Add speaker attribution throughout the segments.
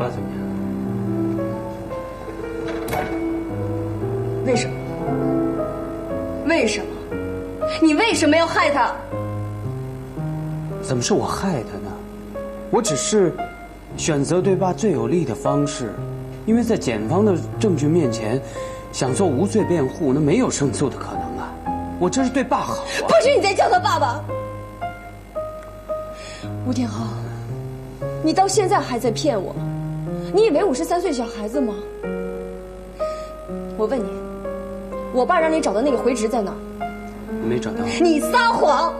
Speaker 1: 爸怎么样？
Speaker 2: 为什么？为什么？你为什么要害他？
Speaker 1: 怎么是我害他呢？我只是选择对爸最有利的方式，因为在检方的证据面前，想做无罪辩护，那没有胜诉的可能啊！我这是对爸好。
Speaker 2: 不许你再叫他爸爸！吴天昊，你到现在还在骗我？你以为我是三岁小孩子吗？我问你，我爸让你找的那个回执在哪儿？
Speaker 1: 没找到。
Speaker 2: 你撒谎！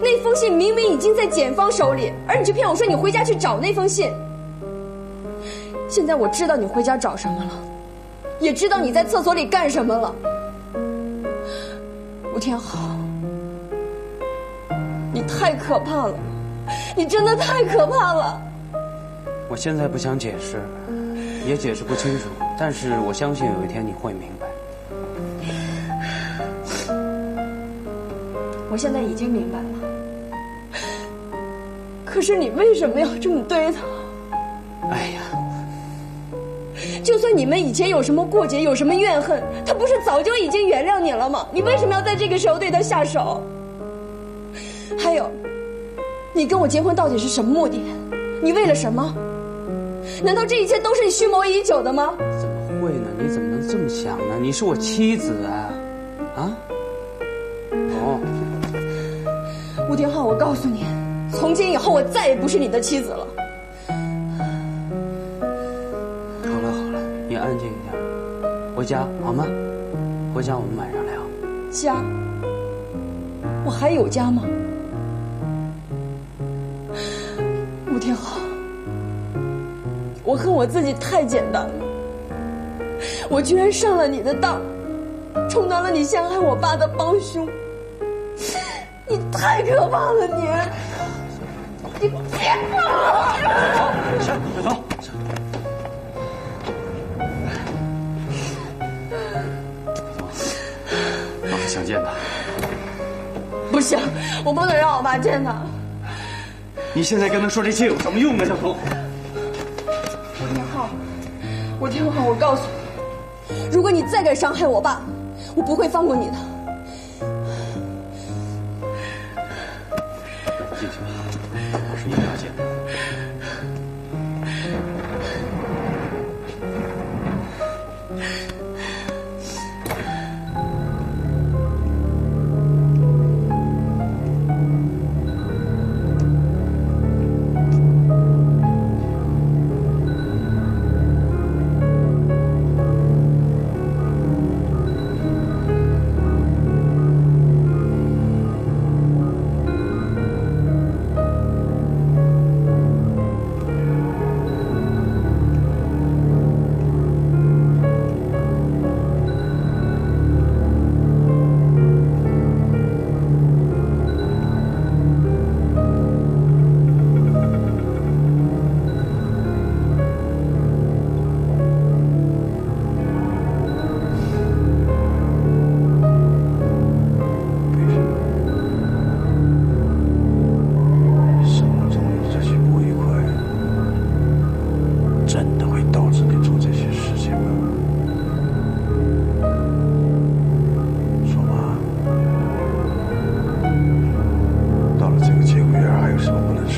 Speaker 2: 那封信明明已经在检方手里，而你却骗我说你回家去找那封信。现在我知道你回家找什么了，也知道你在厕所里干什么了。吴天豪，你太可怕了，你真的太可怕了。
Speaker 1: 我现在不想解释，也解释不清楚，但是我相信有一天你会明白。
Speaker 2: 我现在已经明白了，可是你为什么要这么对他？
Speaker 1: 哎呀，
Speaker 2: 就算你们以前有什么过节，有什么怨恨，他不是早就已经原谅你了吗？你为什么要在这个时候对他下手？还有，你跟我结婚到底是什么目的？你为了什么？难道这一切都是你蓄谋已久的吗？
Speaker 1: 怎么会呢？你怎么能这么想呢？你是我妻子啊，啊？哦。
Speaker 2: 吴天昊，我告诉你，从今以后我再也不是你的妻子了。
Speaker 1: 好了好了，你安静一点，回家好吗？回家我们晚上聊。
Speaker 2: 家？我还有家吗？吴天昊，我恨我自己太简单了，我居然上了你的当，充当了你陷害我爸的帮凶。你太可怕了，你！你别跑！
Speaker 1: 走，走。
Speaker 3: 爸爸想见他。
Speaker 2: 不行，我不能让我爸见他。
Speaker 3: 你现在跟他说这些有什么用啊，小彤？
Speaker 2: 天昊，吴天昊，我告诉你，如果你再敢伤害我爸，我不会放过你的。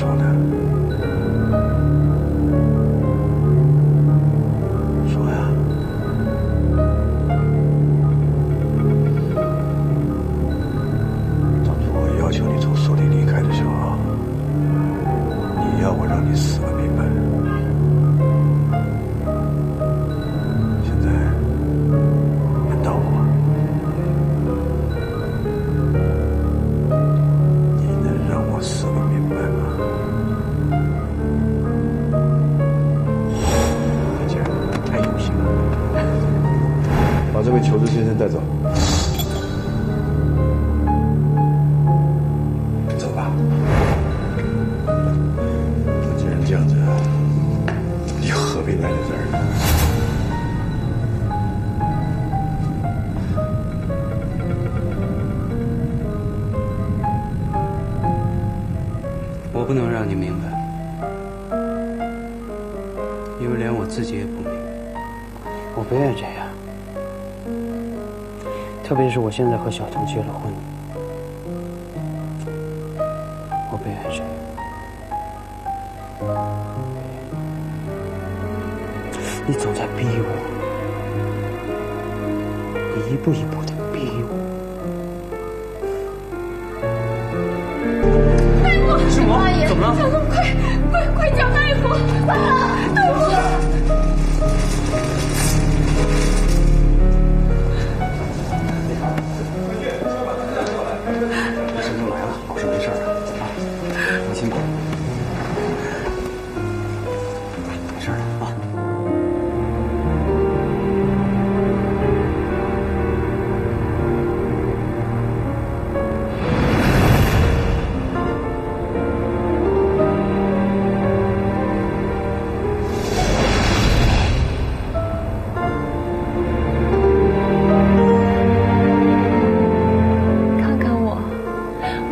Speaker 4: 说的
Speaker 1: 不能让你明白，因为连我自己也不明白。我不愿意这样，特别是我现在和小童结了婚，我不愿意这样。你总在逼我，你一步一步的逼我。
Speaker 2: 师母，阿姨，怎么了？小龙，快快快叫大夫！啊，大夫！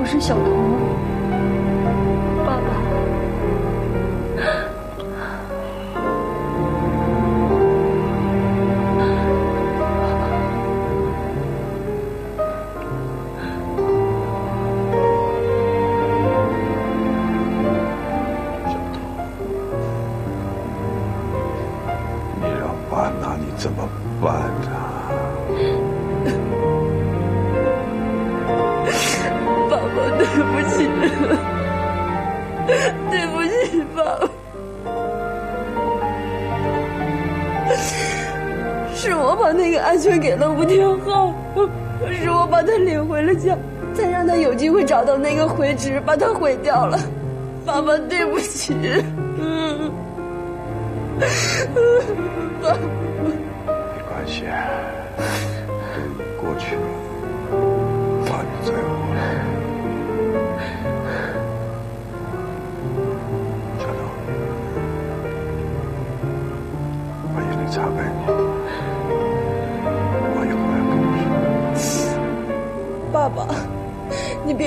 Speaker 2: 是小童，爸爸。对不起，爸爸。是我把那个安全给了吴天昊，是我把他领回了家，才让他有机会找到那个回执，把他毁掉了。爸爸，对不起。嗯，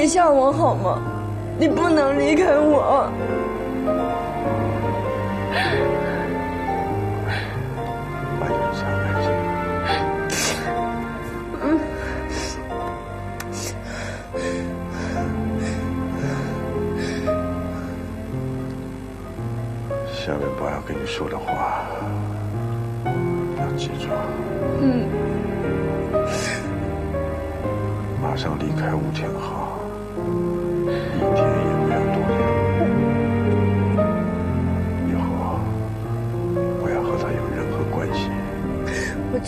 Speaker 2: 别吓我好吗？你不能离开我。
Speaker 4: 下面爸要跟你说的话，要记住。
Speaker 2: 嗯，
Speaker 4: 马上离开吴天昊，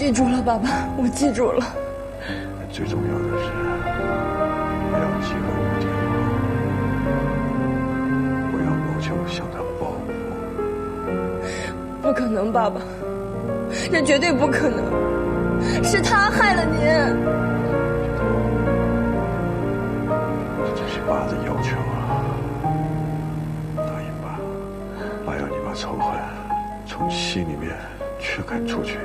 Speaker 2: 记住了，爸爸，我记住了。
Speaker 4: 最重要的是，不要记恨吴天昊，不要谋求向他报复。
Speaker 2: 不可能，爸爸，这绝对不可能，是他害了您。
Speaker 4: 这是爸的要求啊！答应爸，爸要你把仇恨从心里面驱赶出去。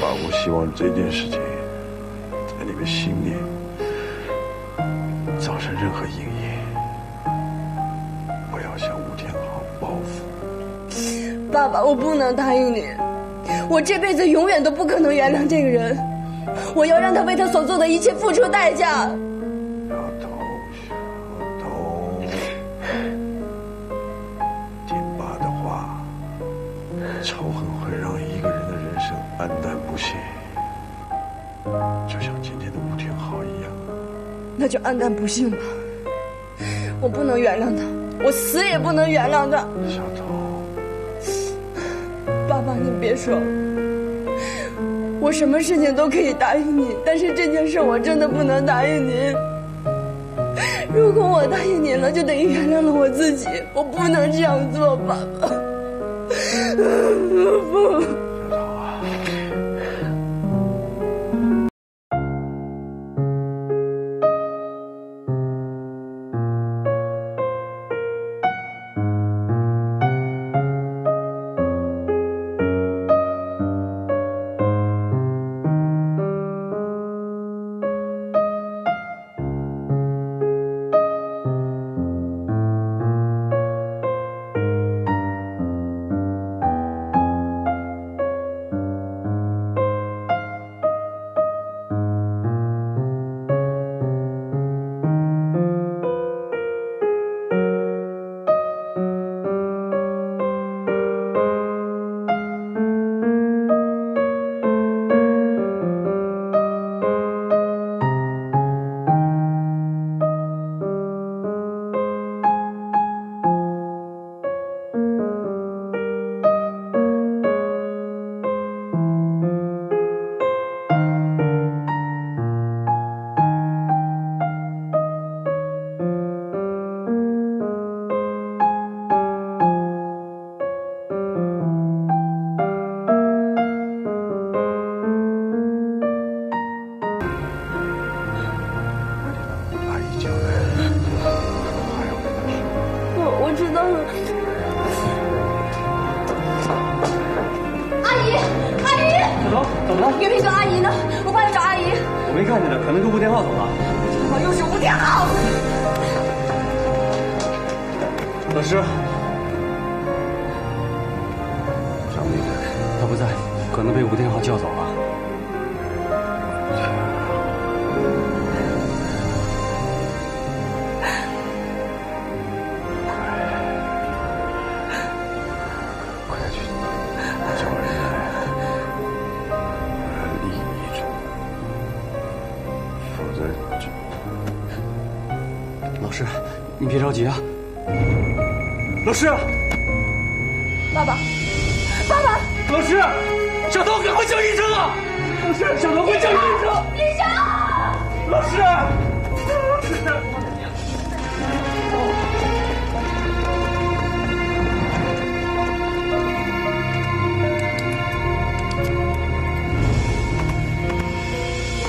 Speaker 4: 爸我希望这件事情在你们心里造成任何阴影。不要向吴天豪报复。
Speaker 2: 爸爸，我不能答应你，我这辈子永远都不可能原谅这个人，我要让他为他所做的一切付出代价。
Speaker 4: 小童，小童，听爸的话，仇恨会让一个人的人生黯淡不幸，就像今天的吴天豪一样。
Speaker 2: 那就黯淡不幸吧。我不能原谅他，我死也不能原谅他。
Speaker 4: 小童，
Speaker 2: 爸爸，你别说了，我什么事情都可以答应你，但是这件事我真的不能答应您。如果我答应您了，就等于原谅了我自己，我不能这样做，爸爸。不。
Speaker 1: 怎么了？
Speaker 2: 月平跟阿姨呢？我帮你找阿姨。
Speaker 1: 我没看见他，可能是吴天浩走了。
Speaker 2: 怎么又是吴天浩？
Speaker 1: 老师，
Speaker 4: 张明呢？
Speaker 1: 他不在，可能被吴天浩叫走了。你别着急啊。老师，
Speaker 2: 爸爸，爸爸，
Speaker 1: 老师，小桃，赶快叫医生啊！老师，小桃，快叫医生！
Speaker 2: 医生，
Speaker 1: 老师，老师，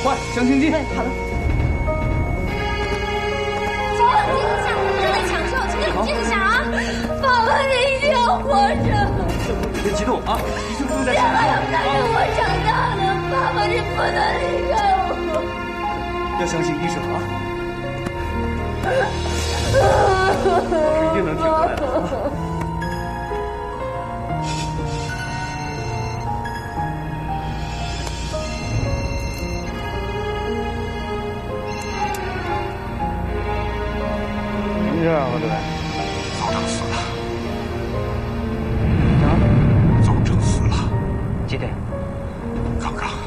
Speaker 1: 快，强心剂。
Speaker 2: 好了。
Speaker 1: 别激动啊，医生正在
Speaker 2: 别把他带着我长大的，爸爸，你不能离开我！
Speaker 1: 要相信医生啊，一定能挺过来的啊。
Speaker 4: 你这样对。
Speaker 5: 刚刚。